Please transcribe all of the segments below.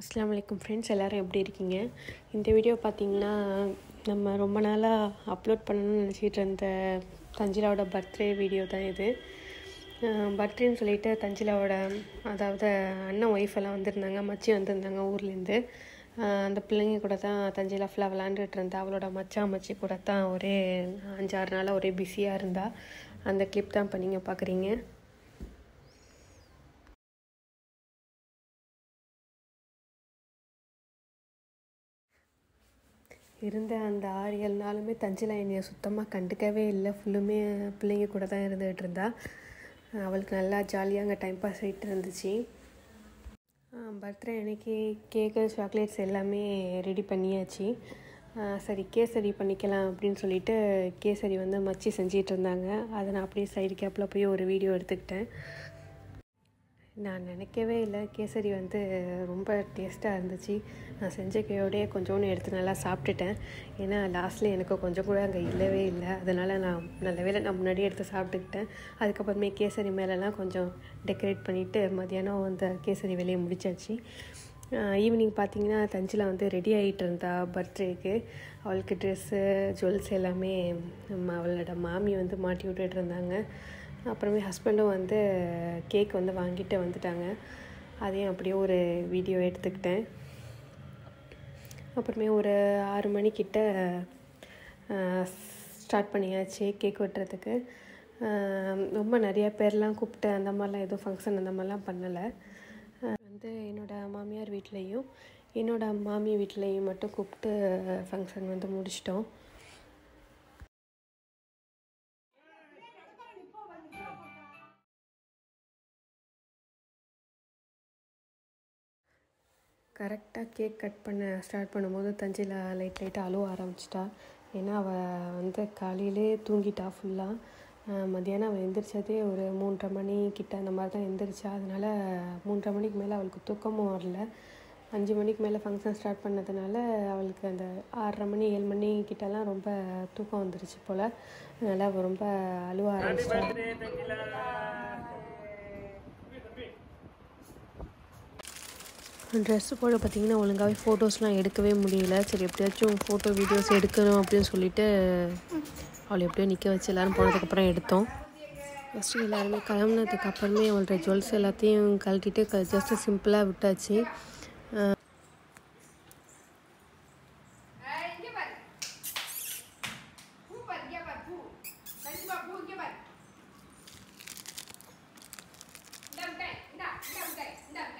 அஸ்லாம் அலைக்கும் ஃப்ரெண்ட்ஸ் எல்லோரும் எப்படி இருக்கீங்க? இந்த வீடியோ பார்த்தீங்கன்னா நம்ம ரொம்ப நாளாக அப்லோட் பண்ணணும்னு நினச்சிட்டு இருந்த தஞ்சிலாவோட பர்த்டே வீடியோ தான் இது. பர்த்டேன்னு சொல்லிட்டு தஞ்சிலாவோட அதாவது அண்ணன் ஒய்ஃப் எல்லாம் வந்திருந்தாங்க மச்சி வந்திருந்தாங்க ஊர்லேருந்து. அந்த பிள்ளைங்க கூட தான் தஞ்சிலா ஃபுல்லாக விளாண்டுட்டு இருந்தா. அவளோட மச்சான் மச்சி கூட தான் ஒரே அஞ்சாறு நாளாக ஒரே பிஸியாக இருந்தா. அந்த கிளிப் தான் இப்போ நீங்கள் பார்க்குறீங்க இருந்த அந்த ஆறு ஏழு நாளுமே தஞ்சிலா என்னையை சுத்தமாக கண்டுக்கவே இல்லை. ஃபுல்லுமே பிள்ளைங்க கூட தான் இருந்துகிட்டு இருந்தா. அவளுக்கு நல்லா ஜாலியாக அங்கே டைம் பாஸ் ஆகிட்டு இருந்துச்சு. பர்த்டே அன்னைக்கு கேக்கு சாக்லேட்ஸ் எல்லாமே ரெடி பண்ணியாச்சு. சரி கேசரி பண்ணிக்கலாம் அப்படின்னு சொல்லிட்டு கேசரி வந்து மச்சி செஞ்சிகிட்டு இருந்தாங்க. அதை நான் அப்படியே சைடு கேப்பில் போய் ஒரு வீடியோ எடுத்துக்கிட்டேன். நான் நினைக்கவே இல்லை. கேசரி வந்து ரொம்ப டேஸ்ட்டாக இருந்துச்சு. நான் செஞ்ச கையோடய கொஞ்சோண்டு எடுத்து நல்லா சாப்பிட்டுட்டேன். ஏன்னா லாஸ்ட்டில் எனக்கு கொஞ்சம் கூட அங்கே இல்லவே இல்லை. அதனால் நான் நல்ல வேலை நான் முன்னாடியே எடுத்து சாப்பிட்டுக்கிட்டேன். அதுக்கப்புறமே கேசரி மேலெலாம் கொஞ்சம் டெக்கரேட் பண்ணிவிட்டு மதியானம் அந்த கேசரி வேலையை முடிச்சாச்சு. ஈவினிங் பார்த்தீங்கன்னா தஞ்சில் வந்து ரெடி ஆகிட்டு இருந்தா பர்த்டேக்கு அவளுக்கு ட்ரெஸ்ஸு ஜுவல்ஸ் எல்லாமே அவளோட மாமி வந்து மாட்டி விட்டுட்டு இருந்தாங்க. அப்புறமே ஹஸ்பண்டும் வந்து கேக் வந்து வாங்கிட்டு வந்துட்டாங்க. அதையும் அப்படியே ஒரு வீடியோ எடுத்துக்கிட்டேன். அப்புறமே ஒரு ஆறு மணிக்கிட்ட ஸ்டார்ட் பண்ணியாச்சு கேக் வெட்டுறதுக்கு. ரொம்ப நிறையா பேர்லாம் கூப்பிட்டு அந்த மாதிரிலாம் எதுவும் ஃபங்க்ஷன் அந்த மாதிரிலாம் பண்ணலை. வந்து என்னோடய மாமியார் வீட்லேயும் என்னோடய மாமி வீட்லேயும் மட்டும் கூப்பிட்டு ஃபங்க்ஷன் வந்து முடிச்சிட்டோம். கரெக்டாக கேக் கட் பண்ண ஸ்டார்ட் பண்ணும்போது தஞ்சையில் லைட் லைட்டாக அழுவ ஆரம்பிச்சிட்டா. ஏன்னா அவள் வந்து காலையிலே தூங்கிட்டா ஃபுல்லாக மத்தியானம் அவள் எந்திரிச்சதே ஒரு மூன்றரை மணி கிட்ட அந்த மாதிரி தான் எந்திரிச்சா. அதனால் மூன்றரை மணிக்கு மேலே அவளுக்கு தூக்கமும் வரல. அஞ்சு மணிக்கு மேலே ஃபங்க்ஷன் ஸ்டார்ட் பண்ணதுனால அவளுக்கு அந்த ஆறரை மணி ஏழு மணி கிட்டலாம் ரொம்ப தூக்கம் வந்துருச்சு போல். அதனால் அவள் ரொம்ப அழுவ ஆரம்பிச்சிட்டா. ட்ரெஸ்ஸு போட பார்த்திங்கன்னா ஒழுங்காகவே ஃபோட்டோஸ்லாம் எடுக்கவே முடியல. சரி எப்படியாச்சும் ஃபோட்டோ வீடியோஸ் எடுக்கணும் அப்படின்னு சொல்லிட்டு அவளை எப்படியோ நிற்க வச்சு எல்லோரும் போனதுக்கப்புறம் எடுத்தோம். ஃபஸ்ட்டு எல்லாருமே கிளம்புனதுக்கு அப்புறமே அவளோட ஜுவல்ஸ் எல்லாத்தையும் கழட்டிட்டு க ஜஸ்ட்டு சிம்பிளாக விட்டாச்சு. இங்க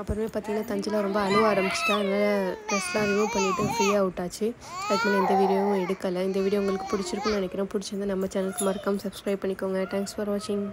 அப்புறமே பார்த்தீங்கன்னா தஞ்சில் ரொம்ப அழுவ ஆரம்பிச்சிட்டா. அதனால் ட்ரெஸ்லாம் ரிமூவ் பண்ணிவிட்டு ஃப்ரீயாக விட்டாச்சு. அதுக்கு மேலே எந்த வீடியோவும் எடுக்கலை. இந்த வீடியோ உங்களுக்கு பிடிச்சிருக்குன்னு நினைக்கிறேன். பிடிச்சிருந்தா நம்ம சேனலுக்கு மறக்காமல் சப்ஸ்கிரைப் பண்ணிக்கோங்க. தேங்க்ஸ் ஃபார் வாட்சிங்